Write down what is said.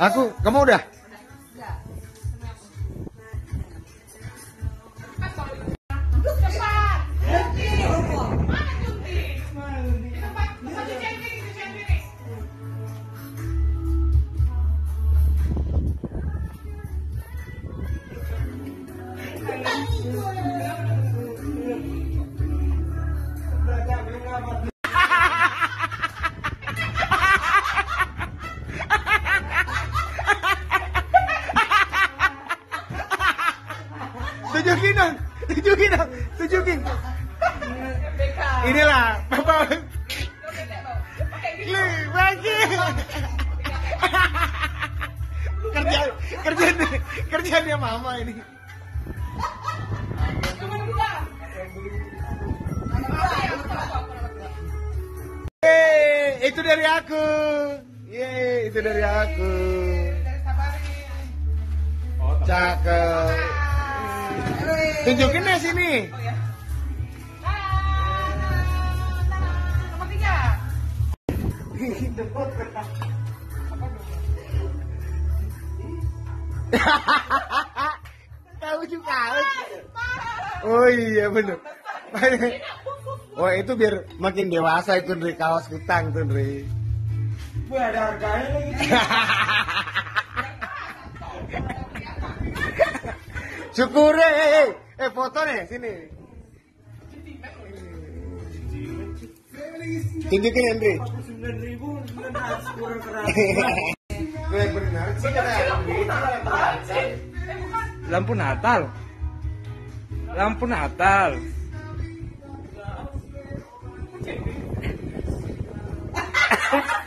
Aku, kamu udah? Tunjukin dong, tunjukin dong, tunjukin. Inilah, Bapak. Ih, Bagi. kerja kerja kerja dia mama ini. Yeay, itu dari aku. Yeay, itu dari aku. Cakep. Tunjukin deh sini. Nomor tiga. Tahu juga. Oh iya bener. Oh itu biar makin dewasa itu dari kaos kutang tuh dari. Gue ada harganya lagi. Syukur eh, eh, foto nih sini. Tunjukin. Gue benar sih Lampu Natal. Lampu Natal.